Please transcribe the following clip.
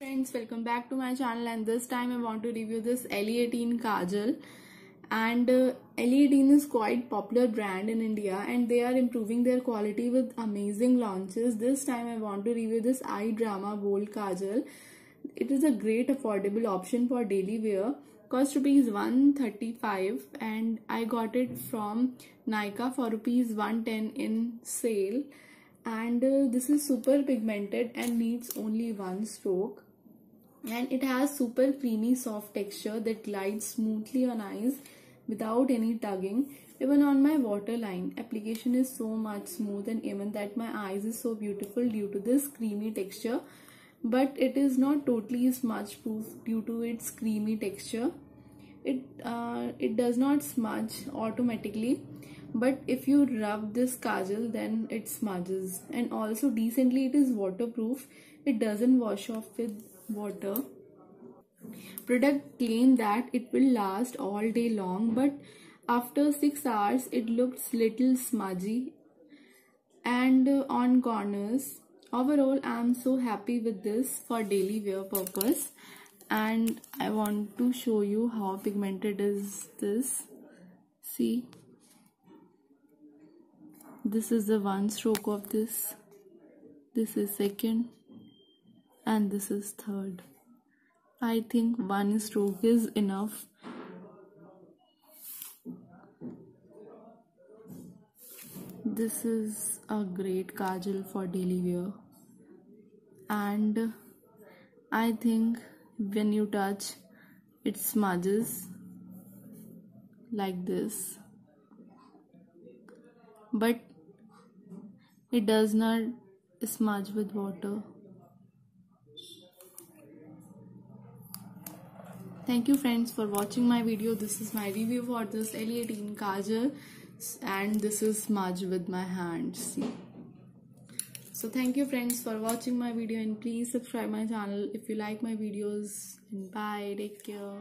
friends welcome back to my channel and this time I want to review this Elle 18 Kajal. And uh, Elle 18 is quite popular brand in India and they are improving their quality with amazing launches. This time I want to review this eye drama bold Kajal. It is a great affordable option for daily wear. Cost rupees 135 and I got it from Nykaa for rupees 110 in sale and uh, this is super pigmented and needs only one stroke. And it has super creamy soft texture that glides smoothly on eyes without any tugging. Even on my waterline application is so much smooth and even that my eyes is so beautiful due to this creamy texture. But it is not totally smudge proof due to its creamy texture it uh, it does not smudge automatically. But if you rub this kajal then it smudges. And also decently it is waterproof. It doesn't wash off with water. Product claim that it will last all day long but after 6 hours it looks little smudgy. And uh, on corners overall i am so happy with this for daily wear purpose and i want to show you how pigmented is this. See? This is the one stroke of this. This is second. And this is third. I think one stroke is enough. This is a great kajal for daily wear. And I think when you touch it smudges like this. But it does not smudge with water. Thank you friends for watching my video. This is my review for this Elle 18 kajal and this is smudge with my hand. See so thank you friends for watching my video and please subscribe my channel if you like my videos. And bye. Take care